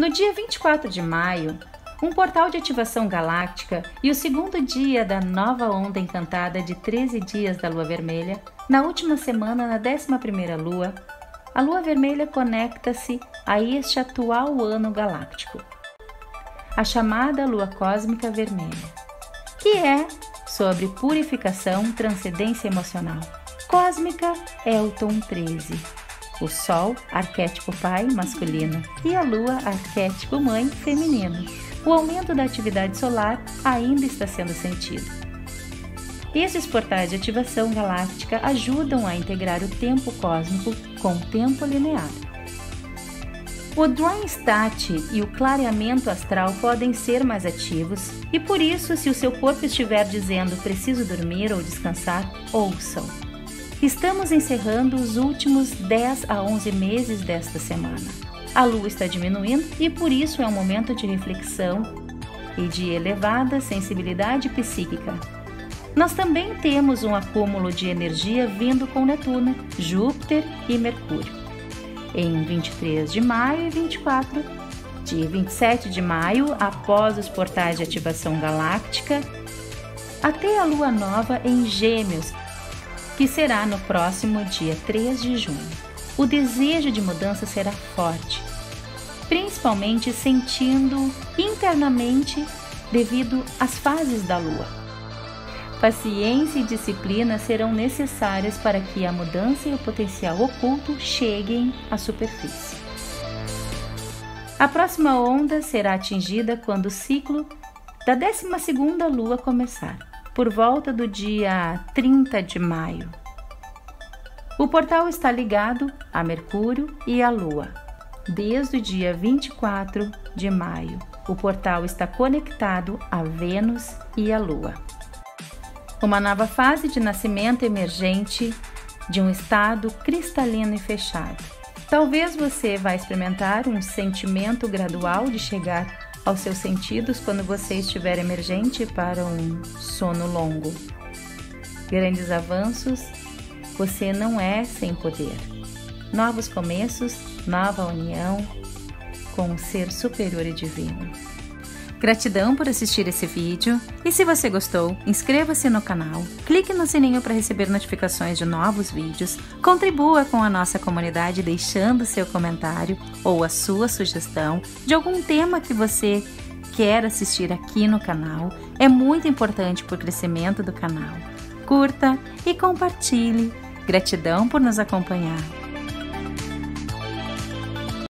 No dia 24 de maio, um portal de ativação galáctica e o segundo dia da nova onda encantada de 13 dias da lua vermelha, na última semana, na 11ª lua, a lua vermelha conecta-se a este atual ano galáctico, a chamada lua cósmica vermelha, que é sobre purificação, transcendência emocional. Cósmica é o tom 13. O Sol, arquétipo pai masculino, e a Lua, arquétipo mãe feminino o aumento da atividade solar ainda está sendo sentido. Esses portais de ativação galáctica ajudam a integrar o tempo cósmico com o tempo linear. O Drawing Stat e o clareamento astral podem ser mais ativos, e por isso, se o seu corpo estiver dizendo preciso dormir ou descansar, ouçam. Estamos encerrando os últimos 10 a 11 meses desta semana. A lua está diminuindo e por isso é um momento de reflexão e de elevada sensibilidade psíquica. Nós também temos um acúmulo de energia vindo com Netuno, Júpiter e Mercúrio. Em 23 de maio e 24 de 27 de maio, após os portais de ativação galáctica, até a lua nova em Gêmeos, que será no próximo dia 3 de junho o desejo de mudança será forte, principalmente sentindo internamente devido às fases da lua. Paciência e disciplina serão necessárias para que a mudança e o potencial oculto cheguem à superfície. A próxima onda será atingida quando o ciclo da 12ª lua começar, por volta do dia 30 de maio. O portal está ligado a Mercúrio e a Lua. Desde o dia 24 de maio, o portal está conectado a Vênus e a Lua. Uma nova fase de nascimento emergente de um estado cristalino e fechado. Talvez você vá experimentar um sentimento gradual de chegar aos seus sentidos quando você estiver emergente para um sono longo. Grandes avanços você não é sem poder. Novos começos, nova união com o um ser superior e divino. Gratidão por assistir esse vídeo e se você gostou, inscreva-se no canal, clique no sininho para receber notificações de novos vídeos, contribua com a nossa comunidade deixando seu comentário ou a sua sugestão de algum tema que você quer assistir aqui no canal. É muito importante para o crescimento do canal. Curta e compartilhe Gratidão por nos acompanhar.